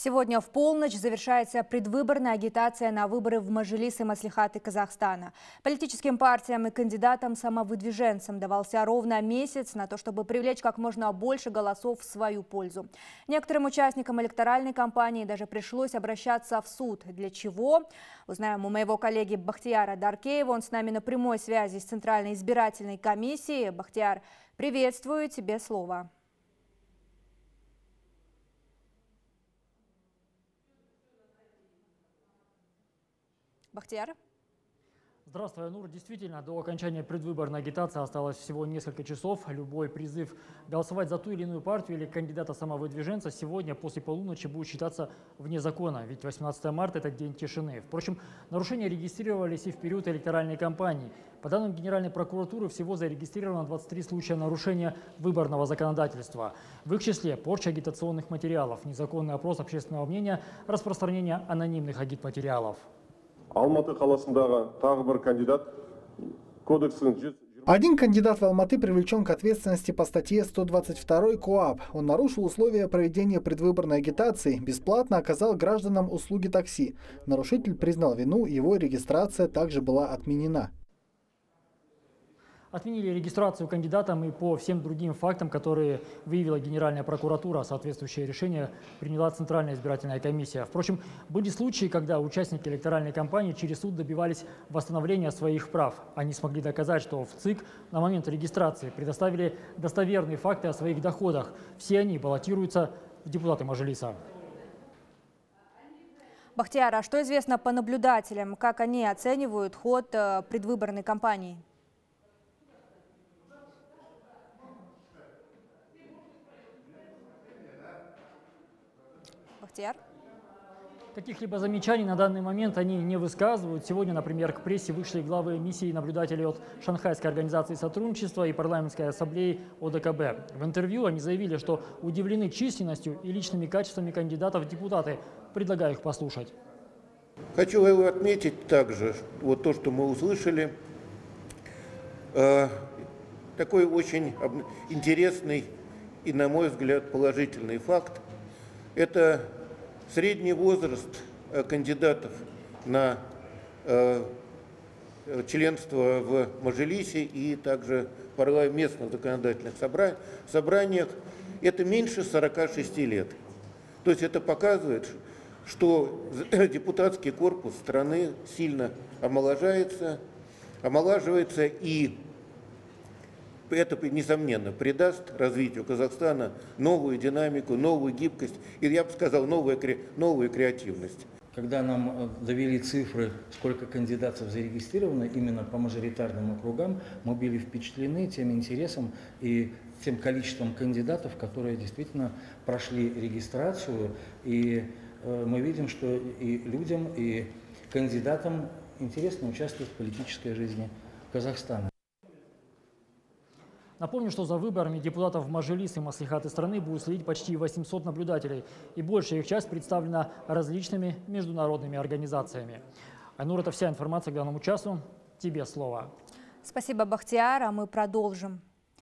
Сегодня в полночь завершается предвыборная агитация на выборы в Мажилис и Маслихаты Казахстана. Политическим партиям и кандидатам-самовыдвиженцам давался ровно месяц на то, чтобы привлечь как можно больше голосов в свою пользу. Некоторым участникам электоральной кампании даже пришлось обращаться в суд. Для чего? Узнаем у моего коллеги Бахтияра Даркеева. Он с нами на прямой связи с Центральной избирательной комиссией. Бахтияр, приветствую, тебе слово. Бахтияр. Здравствуй, Анур. Действительно, до окончания предвыборной агитации осталось всего несколько часов. Любой призыв голосовать за ту или иную партию или кандидата самовыдвиженца сегодня после полуночи будет считаться вне закона, ведь 18 марта – это день тишины. Впрочем, нарушения регистрировались и в период электоральной кампании. По данным Генеральной прокуратуры, всего зарегистрировано 23 случая нарушения выборного законодательства. В их числе порча агитационных материалов, незаконный опрос общественного мнения, распространение анонимных агитматериалов. Алматы қаласындағы тағы бір кандидат кодекстің один кандидат в Алматы привлечен к ответственности по статье 122 КОАП. Он нарушил условия проведения предвыборной агитации, бесплатно оказал гражданам услуги такси. Нарушитель признал вину, его регистрация также была отменена. Отменили регистрацию кандидатам и по всем другим фактам, которые выявила Генеральная прокуратура. Соответствующее решение приняла Центральная избирательная комиссия. Впрочем, были случаи, когда участники электоральной кампании через суд добивались восстановления своих прав. Они смогли доказать, что в ЦИК на момент регистрации предоставили достоверные факты о своих доходах. Все они баллотируются в депутаты Мажилиса. Бахтияр, а что известно по наблюдателям? Как они оценивают ход э, предвыборной кампании? Бахтияр? Каких-либо замечаний на данный момент они не высказывают. Сегодня, например, к прессе вышли главы миссии наблюдателей от Шанхайской организации сотрудничества и парламентской ассамблеи ОДКБ. В интервью они заявили, что удивлены численностью и личными качествами кандидатов в депутаты. Предлагаю их послушать. Хочу отметить также вот то, что мы услышали. Э, такой очень интересный и, на мой взгляд, положительный факт. Это Средний возраст э, кандидатов на э, членство в Мажилисе и также местных законодательных собраниях – это меньше 46 лет. То есть это показывает, что депутатский корпус страны сильно омоложается, омолаживается и это, несомненно, придаст развитию Казахстана новую динамику, новую гибкость и, я бы сказал, новую, новую креативность. Когда нам э, довели цифры, сколько кандидатов зарегистрировано именно по мажоритарным округам, мы были впечатлены тем интересом и тем количеством кандидатов, которые действительно прошли регистрацию. И э, мы видим, что и людям, и кандидатам интересно участвовать в политической жизни Казахстана. Напомню, что за выборами депутатов в Мажилис и Маслихаты страны будут следить почти 800 наблюдателей, и большая их часть представлена различными международными организациями. Айнур, это вся информация к данному часу. Тебе слово. Спасибо, Бахтияр, а мы продолжим.